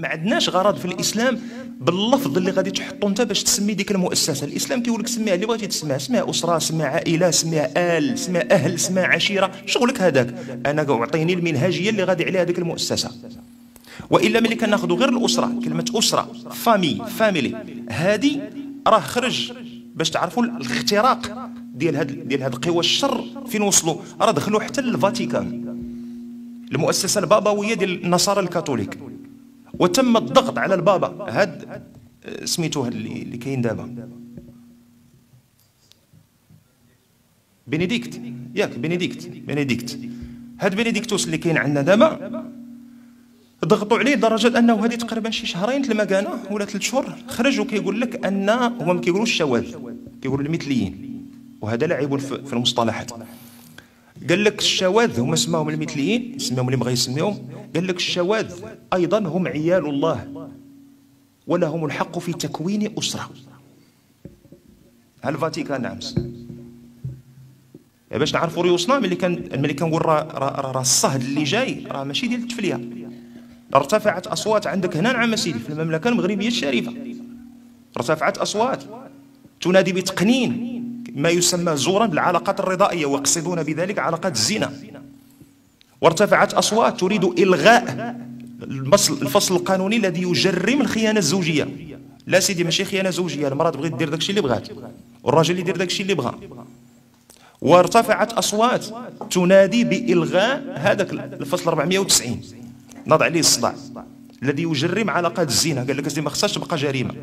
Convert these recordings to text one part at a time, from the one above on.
ما عندناش غرض في الإسلام باللفظ اللي غادي تحطو انت باش تسمي ديك المؤسسة. الإسلام كيقول لك سميها اللي بغيتي تسميها. سميها أسرة سميها عائلة سميها آل سميها أهل سميها عشيرة. شغلك هذاك. أنا أعطيني المنهجية اللي غادي عليها ديك المؤسسة. وإلا ملي كناخذوا غير الأسرة كلمة أسرة famille family هذه راه خرج باش تعرفوا الاختراق ديال هاد ديال هاد قوى الشر فين وصلوا راه دخلوا حتى للفاتيكان. المؤسسة البابوية ديال النصارى الكاثوليك. وتم الضغط على البابا. هاد سميتو هاد اللي, كاين دابا. بنديكت ياك بنديكت بنديكت هاد بنديكتوس اللي كاين عندنا دابا ضغطوا عليه لدرجة أنه هذه تقريبا شي شهرين تلمكانه ولا ثلاث شهور خرج وكيقول لك أن هما ما كيقولوش الشواذ. كيقولوا المثليين. وهذا لعب في المصطلحات. قال لك الشواذ هما سماهم المثليين سماهم اللي بغى يسميهم. قال لك الشواذ أيضا هم عيال الله ولهم الحق في تكوين أسرة. الفاتيكان نعم. باش نعرفوا ريوسنا ملي كان ملي كنقول راه راه الصهد اللي جاي راه ماشي ديال التفلية. ارتفعت أصوات عندك هنا نعم سيدي في المملكة المغربية الشريفة. ارتفعت أصوات تنادي بتقنين ما يسمى زورا بالعلاقات الرضائية ويقصدون بذلك علاقات الزنا. وارتفعت أصوات تريد إلغاء الفصل القانوني الذي يجرم الخيانة الزوجية. لا سيدي ماشي خيانة زوجية. المرأة تبغي دير داكشي اللي بغات. والراجل يدير داكشي اللي بغا. وارتفعت أصوات تنادي بإلغاء هذاك الفصل 490 نضع عليه الصداع. الذي يجرم علاقات الزنا قال لك ما خصهاش تبقى جريمة.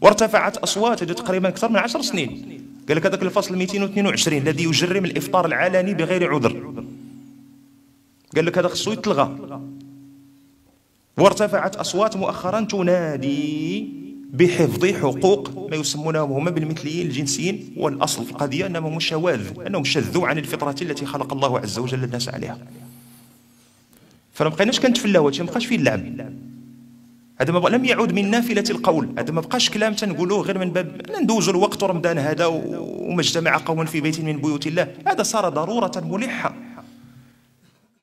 وارتفعت أصوات هذه تقريبا أكثر من عشر سنين. قال لك هذاك الفصل 222 الذي يجرم الإفطار العلني بغير عذر. قال لك هذا خصو يتلغى. وارتفعت أصوات مؤخرا تنادي بحفظ حقوق ما يسمونهم هما بالمثليين الجنسيين والأصل في القضية أنهم شواذ أنهم شذوا عن الفطرة التي خلق الله عز وجل الناس عليها. فما بقيناش كنتفلاو هادشي ما بقاش فيه اللعب. هذا ما لم يعود من نافلة القول. هذا ما بقاش كلام تنقولوه غير من باب ندوزوا الوقت رمضان هذا وما اجتمع قوم في بيت من بيوت الله. هذا صار ضرورة ملحة.